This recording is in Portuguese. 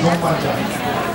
João não.